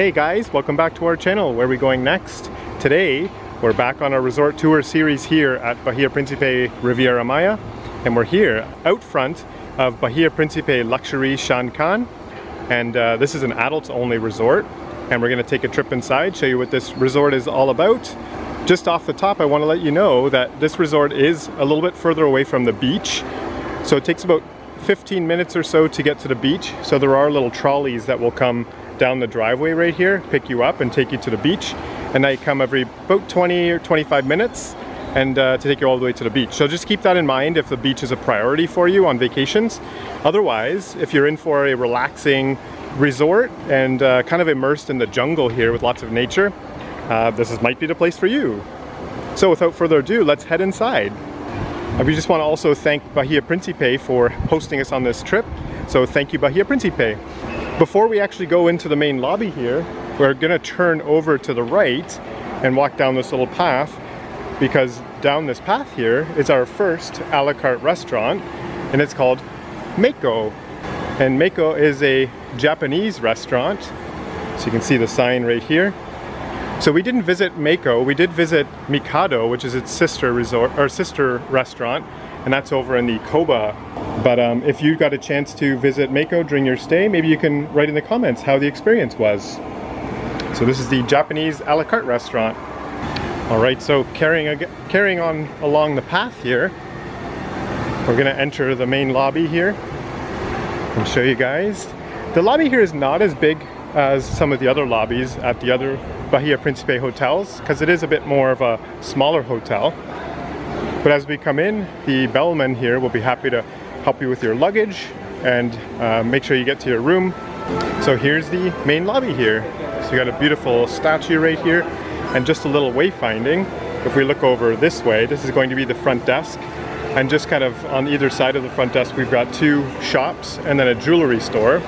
Hey guys, welcome back to our channel. Where are we going next? Today, we're back on our resort tour series here at Bahia Principe Riviera Maya. And we're here out front of Bahia Principe Luxury Sian Ka'an. And uh, this is an adults only resort. And we're gonna take a trip inside, show you what this resort is all about. Just off the top, I wanna let you know that this resort is a little bit further away from the beach. So it takes about 15 minutes or so to get to the beach. So there are little trolleys that will come down the driveway right here, pick you up and take you to the beach. And they come every about 20 or 25 minutes and uh, to take you all the way to the beach. So just keep that in mind if the beach is a priority for you on vacations. Otherwise, if you're in for a relaxing resort and uh, kind of immersed in the jungle here with lots of nature, uh, this is, might be the place for you. So without further ado, let's head inside. We just want to also thank Bahia Principe for hosting us on this trip. So thank you Bahia Principe. Before we actually go into the main lobby here, we're gonna turn over to the right and walk down this little path because down this path here is our first a la carte restaurant and it's called Maiko. And Maiko is a Japanese restaurant. So you can see the sign right here. So we didn't visit Maiko, we did visit Mikado, which is its sister resort or sister restaurant, and that's over in the Coba. But um, if you got a chance to visit Maiko during your stay, maybe you can write in the comments how the experience was. So this is the Japanese a la carte restaurant. All right, so carrying, carrying on along the path here, we're gonna enter the main lobby here and show you guys. The lobby here is not as big as some of the other lobbies at the other Bahia Principe hotels because it is a bit more of a smaller hotel. But as we come in, the bellman here will be happy to help you with your luggage and uh, make sure you get to your room. So here's the main lobby here. So you got a beautiful statue right here and just a little wayfinding. If we look over this way, this is going to be the front desk. And just kind of on either side of the front desk, we've got two shops and then a jewelry store.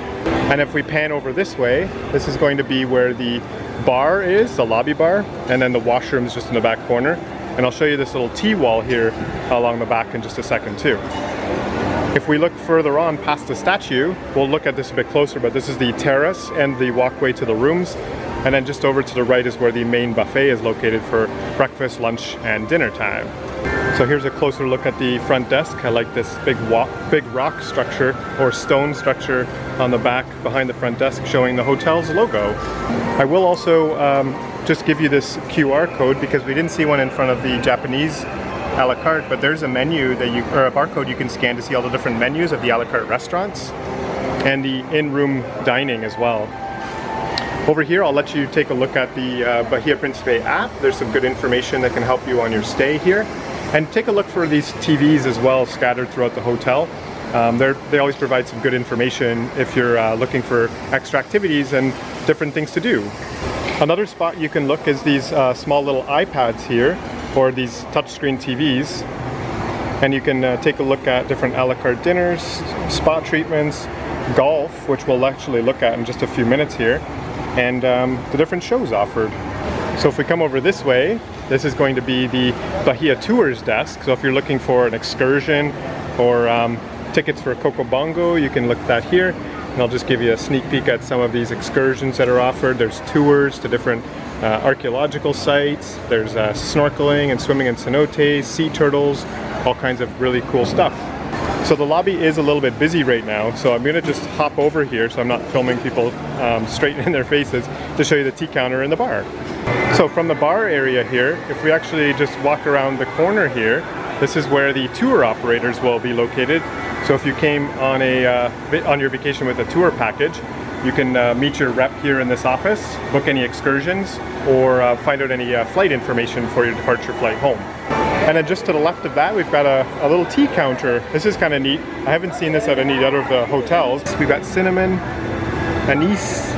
And if we pan over this way, this is going to be where the bar is, the lobby bar, and then the washroom is just in the back corner. And I'll show you this little T-wall here along the back in just a second too. If we look further on past the statue, we'll look at this a bit closer, but this is the terrace and the walkway to the rooms. And then just over to the right is where the main buffet is located for breakfast, lunch, and dinner time. So here's a closer look at the front desk. I like this big, big rock structure or stone structure on the back behind the front desk showing the hotel's logo. I will also um, just give you this QR code because we didn't see one in front of the Japanese a la carte, but there's a menu that you, or a barcode you can scan to see all the different menus of the a la carte restaurants and the in-room dining as well. Over here, I'll let you take a look at the uh, Bahia Principe app. There's some good information that can help you on your stay here. And take a look for these TVs as well scattered throughout the hotel. Um, they always provide some good information if you're uh, looking for extra activities and different things to do. Another spot you can look is these uh, small little iPads here, or these touchscreen TVs. And you can uh, take a look at different a la carte dinners, spa treatments, golf, which we'll actually look at in just a few minutes here, and um, the different shows offered. So if we come over this way, this is going to be the Bahia Tours desk. So if you're looking for an excursion or um, tickets for Coco Bongo, you can look at that here. And I'll just give you a sneak peek at some of these excursions that are offered. There's tours to different uh, archaeological sites. There's uh, snorkeling and swimming in cenotes, sea turtles, all kinds of really cool stuff. So the lobby is a little bit busy right now, so I'm gonna just hop over here so I'm not filming people um, straight in their faces to show you the tea counter and the bar. So from the bar area here, if we actually just walk around the corner here, this is where the tour operators will be located so if you came on a uh, on your vacation with a tour package, you can uh, meet your rep here in this office, book any excursions, or uh, find out any uh, flight information for your departure flight home. And then just to the left of that, we've got a, a little tea counter. This is kind of neat. I haven't seen this at any other of the hotels. We've got cinnamon, anise,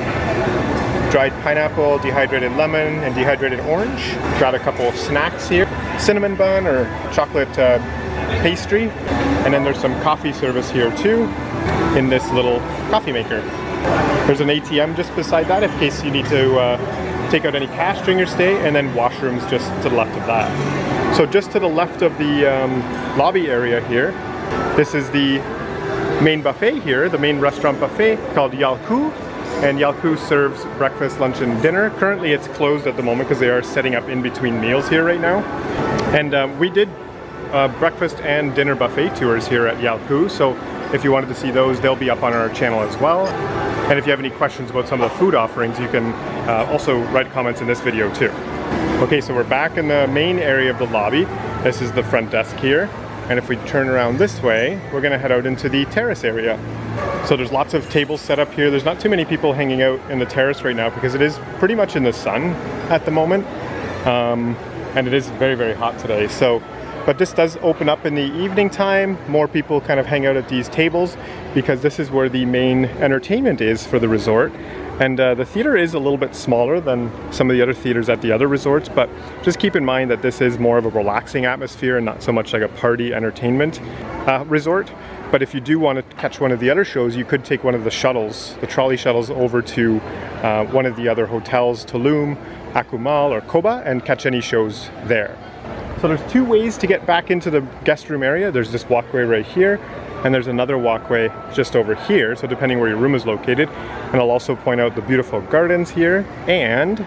dried pineapple, dehydrated lemon, and dehydrated orange. Got a couple of snacks here. Cinnamon bun or chocolate uh, pastry. And then there's some coffee service here too in this little coffee maker. There's an ATM just beside that in case you need to uh, take out any cash during your stay and then washrooms just to the left of that. So just to the left of the um, lobby area here, this is the main buffet here, the main restaurant buffet called Yalku. and Yalku serves breakfast, lunch, and dinner. Currently it's closed at the moment because they are setting up in between meals here right now. And um, we did uh, breakfast and dinner buffet tours here at Yalku, so if you wanted to see those, they'll be up on our channel as well. And if you have any questions about some of the food offerings, you can uh, also write comments in this video too. Okay, so we're back in the main area of the lobby. This is the front desk here. And if we turn around this way, we're gonna head out into the terrace area. So there's lots of tables set up here. There's not too many people hanging out in the terrace right now because it is pretty much in the sun at the moment. Um, and it is very, very hot today. So, but this does open up in the evening time. More people kind of hang out at these tables because this is where the main entertainment is for the resort. And uh, the theater is a little bit smaller than some of the other theaters at the other resorts, but just keep in mind that this is more of a relaxing atmosphere and not so much like a party entertainment uh, resort. But if you do want to catch one of the other shows, you could take one of the shuttles, the trolley shuttles over to uh, one of the other hotels, Tulum, Akumal, or Coba, and catch any shows there. So there's two ways to get back into the guest room area. There's this walkway right here, and there's another walkway just over here, so depending where your room is located. And I'll also point out the beautiful gardens here, and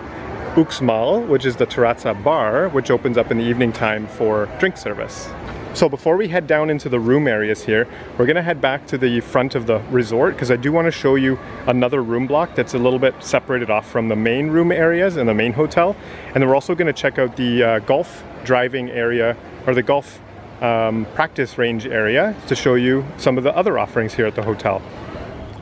Uxmal, which is the Terrazza bar, which opens up in the evening time for drink service. So before we head down into the room areas here, we're gonna head back to the front of the resort because I do wanna show you another room block that's a little bit separated off from the main room areas in the main hotel. And then we're also gonna check out the uh, golf driving area or the golf um, practice range area to show you some of the other offerings here at the hotel.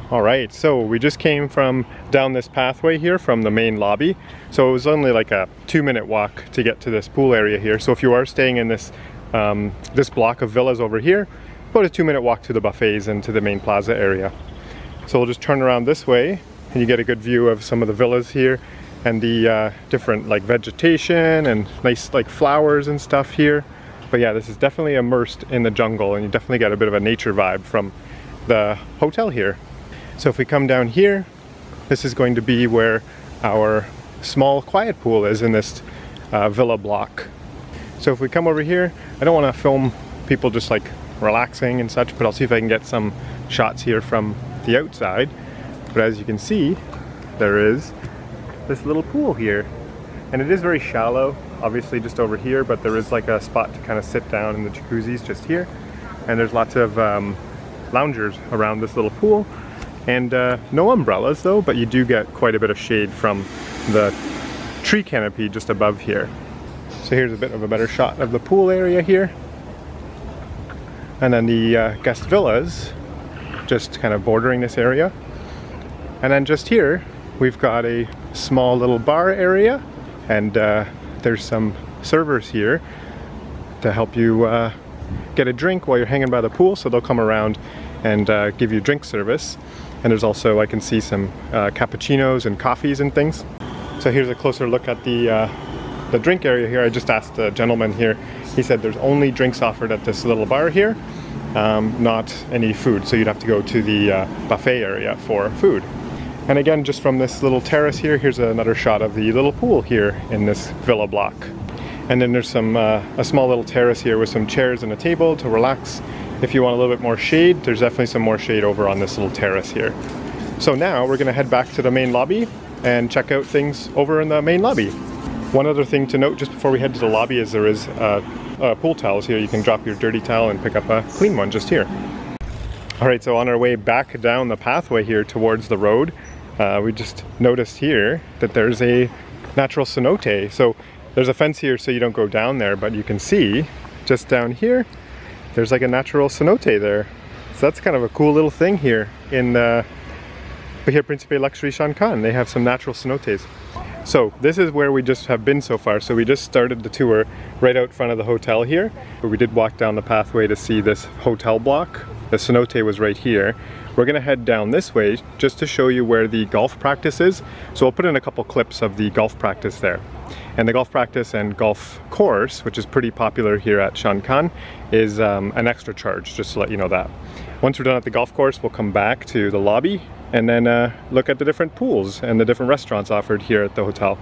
All right, so we just came from down this pathway here from the main lobby. So it was only like a two minute walk to get to this pool area here. So if you are staying in this, um, this block of villas over here, about a two minute walk to the buffets and to the main plaza area. So we'll just turn around this way and you get a good view of some of the villas here and the uh, different like vegetation and nice like flowers and stuff here. But yeah, this is definitely immersed in the jungle and you definitely get a bit of a nature vibe from the hotel here. So if we come down here, this is going to be where our small quiet pool is in this uh, villa block. So if we come over here, I don't want to film people just like relaxing and such, but I'll see if I can get some shots here from the outside. But as you can see, there is this little pool here. And it is very shallow, obviously just over here, but there is like a spot to kind of sit down in the jacuzzis just here. And there's lots of um, loungers around this little pool. And uh, no umbrellas though, but you do get quite a bit of shade from the tree canopy just above here. So here's a bit of a better shot of the pool area here. And then the uh, guest villas just kind of bordering this area. And then just here, we've got a small little bar area and uh, there's some servers here to help you uh, get a drink while you're hanging by the pool so they'll come around and uh, give you drink service and there's also I can see some uh, cappuccinos and coffees and things so here's a closer look at the uh, the drink area here I just asked the gentleman here he said there's only drinks offered at this little bar here um, not any food so you'd have to go to the uh, buffet area for food and again, just from this little terrace here, here's another shot of the little pool here in this villa block. And then there's some uh, a small little terrace here with some chairs and a table to relax. If you want a little bit more shade, there's definitely some more shade over on this little terrace here. So now we're gonna head back to the main lobby and check out things over in the main lobby. One other thing to note just before we head to the lobby is there is uh, uh, pool towels here. You can drop your dirty towel and pick up a clean one just here. All right, so on our way back down the pathway here towards the road, uh, we just noticed here that there's a natural cenote. So there's a fence here so you don't go down there, but you can see just down here, there's like a natural cenote there. So that's kind of a cool little thing here in uh, Bahia Principe Luxury Sian Ka'an. They have some natural cenotes. So this is where we just have been so far. So we just started the tour right out front of the hotel here. But we did walk down the pathway to see this hotel block. The cenote was right here. We're gonna head down this way just to show you where the golf practice is. So I'll put in a couple clips of the golf practice there. And the golf practice and golf course, which is pretty popular here at Sian Ka'an, is um, an extra charge, just to let you know that. Once we're done at the golf course, we'll come back to the lobby and then uh, look at the different pools and the different restaurants offered here at the hotel.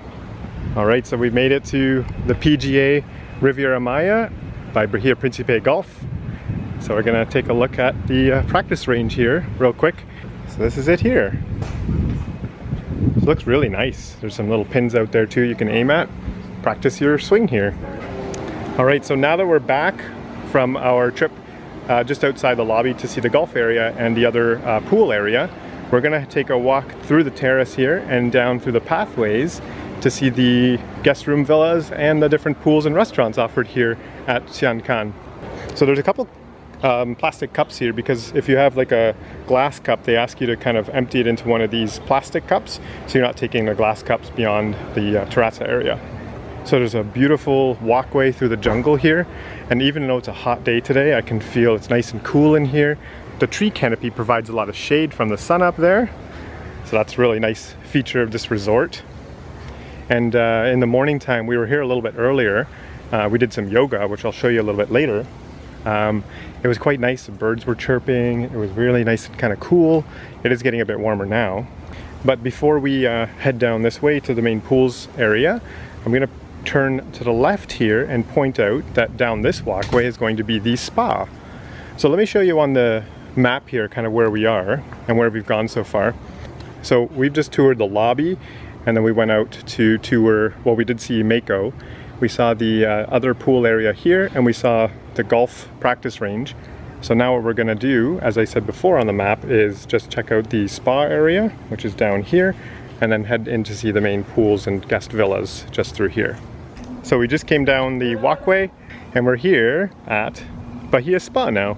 All right, so we've made it to the PGA Riviera Maya by Bahia Principe Golf. So we're gonna take a look at the uh, practice range here real quick. So this is it here. it looks really nice. There's some little pins out there too you can aim at. Practice your swing here. All right, so now that we're back from our trip uh, just outside the lobby to see the golf area and the other uh, pool area, we're gonna take a walk through the terrace here and down through the pathways to see the guest room villas and the different pools and restaurants offered here at Sian Ka'an. So there's a couple um, plastic cups here because if you have like a glass cup, they ask you to kind of empty it into one of these plastic cups so you're not taking the glass cups beyond the uh, area. So there's a beautiful walkway through the jungle here and even though it's a hot day today, I can feel it's nice and cool in here. The tree canopy provides a lot of shade from the sun up there. So that's a really nice feature of this resort. And uh, in the morning time, we were here a little bit earlier. Uh, we did some yoga, which I'll show you a little bit later. Um, it was quite nice. The birds were chirping. It was really nice and kind of cool. It is getting a bit warmer now. But before we uh, head down this way to the main pools area, I'm going to turn to the left here and point out that down this walkway is going to be the spa. So let me show you on the map here kind of where we are and where we've gone so far. So we've just toured the lobby and then we went out to tour, well we did see Maiko. We saw the uh, other pool area here and we saw the golf practice range. So now what we're gonna do, as I said before on the map, is just check out the spa area, which is down here, and then head in to see the main pools and guest villas just through here. So we just came down the walkway and we're here at Bahia Spa now.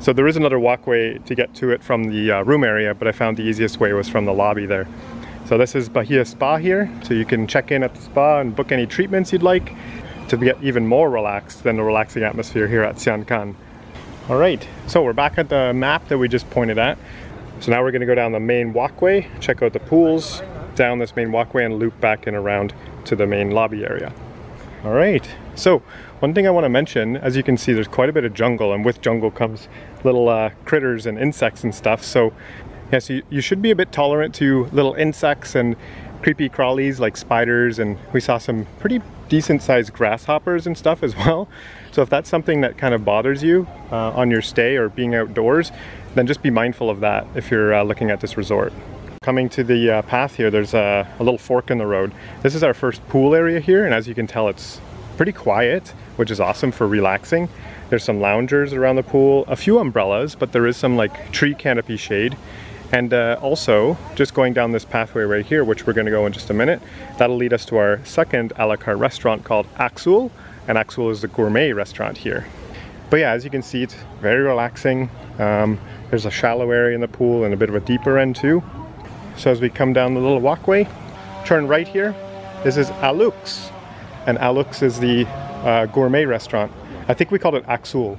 So there is another walkway to get to it from the uh, room area, but I found the easiest way was from the lobby there. So this is Bahia Spa here, so you can check in at the spa and book any treatments you'd like to get even more relaxed than the relaxing atmosphere here at Sian Ka'an. All right, so we're back at the map that we just pointed at. So now we're gonna go down the main walkway, check out the pools, down this main walkway and loop back and around to the main lobby area. All right, so one thing I want to mention, as you can see, there's quite a bit of jungle and with jungle comes little uh, critters and insects and stuff. So yes, you, you should be a bit tolerant to little insects and creepy crawlies like spiders and we saw some pretty decent sized grasshoppers and stuff as well. So if that's something that kind of bothers you uh, on your stay or being outdoors, then just be mindful of that if you're uh, looking at this resort. Coming to the uh, path here, there's a, a, little fork in the road. This is our first pool area here, and as you can tell, it's pretty quiet, which is awesome for relaxing. There's some loungers around the pool, a few umbrellas, but there is some like tree canopy shade. And uh, also, just going down this pathway right here, which we're gonna go in just a minute, that'll lead us to our second a la carte restaurant called Aksul, and Aksul is the gourmet restaurant here. But yeah, as you can see, it's very relaxing. Um, there's a shallow area in the pool and a bit of a deeper end too. So as we come down the little walkway, turn right here. This is Alux. And Alux is the uh, gourmet restaurant. I think we called it Axul.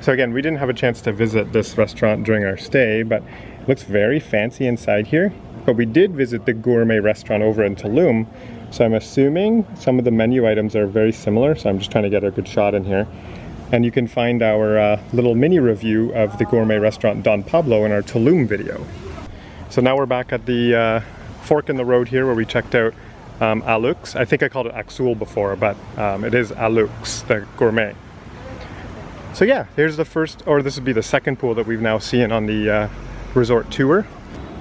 So again, we didn't have a chance to visit this restaurant during our stay, but it looks very fancy inside here. But we did visit the gourmet restaurant over in Tulum. So I'm assuming some of the menu items are very similar. So I'm just trying to get a good shot in here. And you can find our uh, little mini review of the gourmet restaurant Don Pablo in our Tulum video. So now we're back at the uh, fork in the road here where we checked out um, Alux. I think I called it Aksul before, but um, it is Alux, the gourmet. So yeah, here's the first, or this would be the second pool that we've now seen on the uh, resort tour.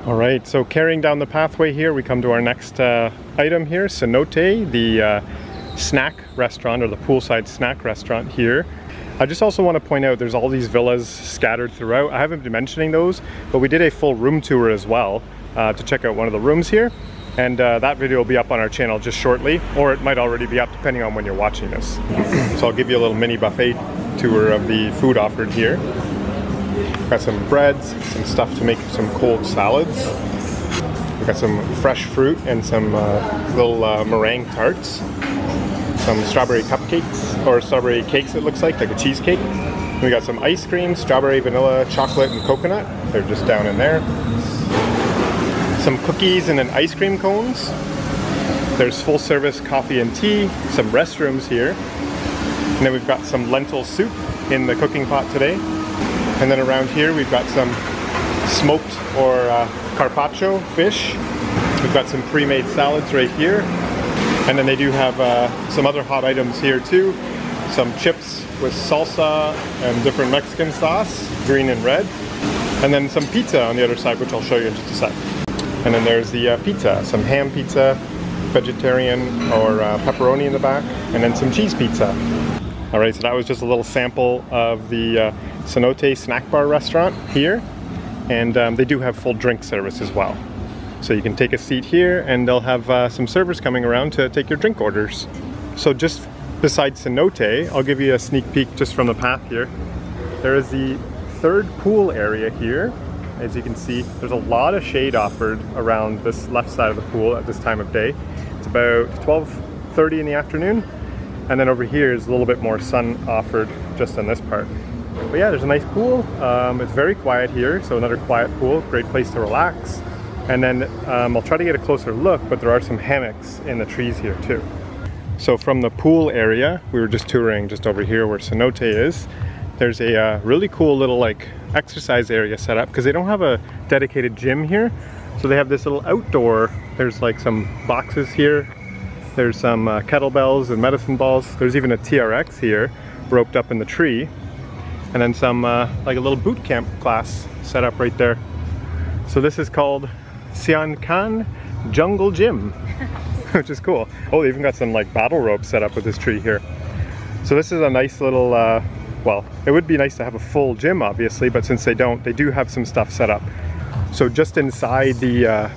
All right, so carrying down the pathway here, we come to our next uh, item here, Cenote, the uh, snack restaurant or the poolside snack restaurant here. I just also want to point out there's all these villas scattered throughout. I haven't been mentioning those, but we did a full room tour as well uh, to check out one of the rooms here. And uh, that video will be up on our channel just shortly, or it might already be up depending on when you're watching this. so I'll give you a little mini buffet tour of the food offered here. Got some breads, some stuff to make some cold salads. We've got some fresh fruit and some uh, little uh, meringue tarts some strawberry cupcakes, or strawberry cakes it looks like, like a cheesecake. We got some ice cream, strawberry, vanilla, chocolate, and coconut. They're just down in there. Some cookies and then ice cream cones. There's full service coffee and tea, some restrooms here. And then we've got some lentil soup in the cooking pot today. And then around here we've got some smoked or uh, carpaccio fish. We've got some pre-made salads right here. And then they do have uh, some other hot items here too. Some chips with salsa and different Mexican sauce, green and red. And then some pizza on the other side, which I'll show you in just a sec. And then there's the uh, pizza, some ham pizza, vegetarian or uh, pepperoni in the back, and then some cheese pizza. All right, so that was just a little sample of the uh, Cenote Snack Bar restaurant here. And um, they do have full drink service as well. So you can take a seat here and they'll have uh, some servers coming around to take your drink orders. So just beside Cenote, I'll give you a sneak peek just from the path here. There is the third pool area here. As you can see, there's a lot of shade offered around this left side of the pool at this time of day. It's about 12.30 in the afternoon. And then over here is a little bit more sun offered just on this part. But yeah, there's a nice pool. Um, it's very quiet here, so another quiet pool, great place to relax. And then um, I'll try to get a closer look, but there are some hammocks in the trees here too. So from the pool area, we were just touring just over here where Cenote is. There's a uh, really cool little like exercise area set up because they don't have a dedicated gym here. So they have this little outdoor, there's like some boxes here. There's some uh, kettlebells and medicine balls. There's even a TRX here roped up in the tree. And then some, uh, like a little boot camp class set up right there. So this is called Sian Ka'an Jungle Gym, which is cool. Oh, they even got some like battle ropes set up with this tree here. So this is a nice little, uh, well, it would be nice to have a full gym obviously, but since they don't, they do have some stuff set up. So just inside the, uh,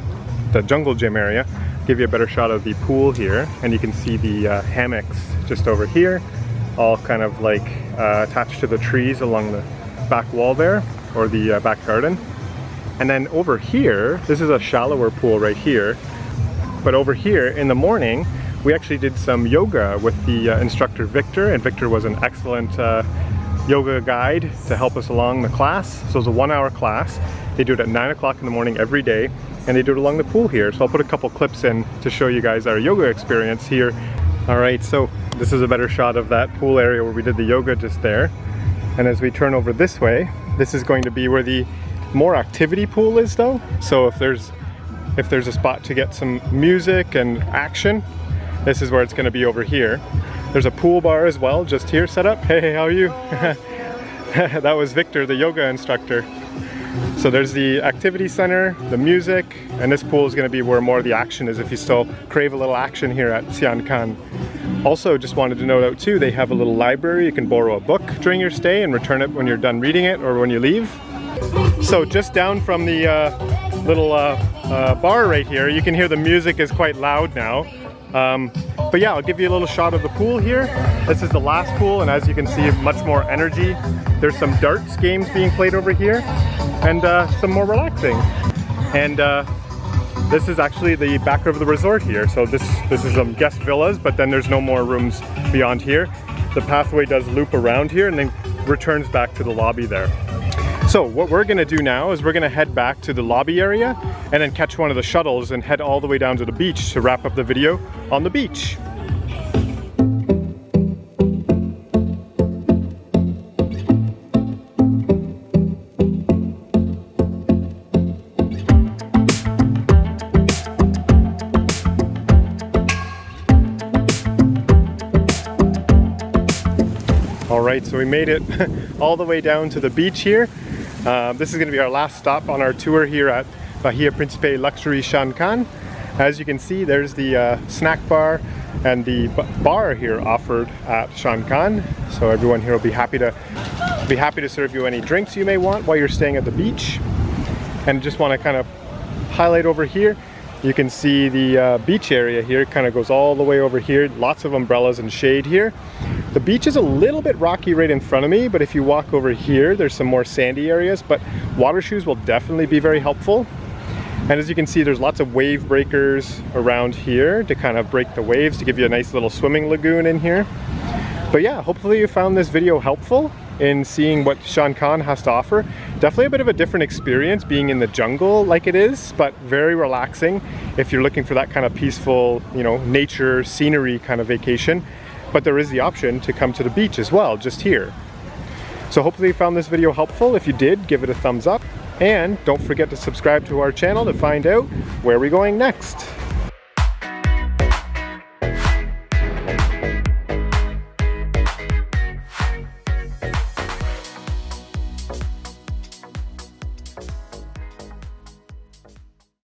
the jungle gym area, give you a better shot of the pool here, and you can see the uh, hammocks just over here, all kind of like uh, attached to the trees along the back wall there, or the uh, back garden. And then over here, this is a shallower pool right here, but over here in the morning, we actually did some yoga with the uh, instructor Victor, and Victor was an excellent uh, yoga guide to help us along the class. So it was a one hour class. They do it at nine o'clock in the morning every day and they do it along the pool here. So I'll put a couple clips in to show you guys our yoga experience here. All right, so this is a better shot of that pool area where we did the yoga just there. And as we turn over this way, this is going to be where the more activity pool is though. So if there's if there's a spot to get some music and action, this is where it's gonna be over here. There's a pool bar as well, just here set up. Hey, how are you? that was Victor, the yoga instructor. So there's the activity center, the music, and this pool is gonna be where more of the action is if you still crave a little action here at Sian Ka'an. Also, just wanted to note out too, they have a little library. You can borrow a book during your stay and return it when you're done reading it or when you leave. So just down from the uh, little uh, uh, bar right here, you can hear the music is quite loud now. Um, but yeah, I'll give you a little shot of the pool here. This is the last pool, and as you can see, much more energy. There's some darts games being played over here, and uh, some more relaxing. And uh, this is actually the back of the resort here. So this, this is some guest villas, but then there's no more rooms beyond here. The pathway does loop around here and then returns back to the lobby there. So what we're gonna do now is we're gonna head back to the lobby area and then catch one of the shuttles and head all the way down to the beach to wrap up the video on the beach. All right, so we made it all the way down to the beach here. Uh, this is going to be our last stop on our tour here at Bahia Principe Luxury Sian Ka'an. As you can see, there's the uh, snack bar and the bar here offered at Sian Ka'an. So everyone here will be happy to be happy to serve you any drinks you may want while you're staying at the beach. And just want to kind of highlight over here, you can see the uh, beach area here kind of goes all the way over here. Lots of umbrellas and shade here. The beach is a little bit rocky right in front of me, but if you walk over here, there's some more sandy areas, but water shoes will definitely be very helpful. And as you can see, there's lots of wave breakers around here to kind of break the waves to give you a nice little swimming lagoon in here. But yeah, hopefully you found this video helpful in seeing what Sian Ka'an has to offer. Definitely a bit of a different experience being in the jungle like it is, but very relaxing if you're looking for that kind of peaceful, you know, nature, scenery kind of vacation but there is the option to come to the beach as well, just here. So hopefully you found this video helpful. If you did, give it a thumbs up. And don't forget to subscribe to our channel to find out where we're going next.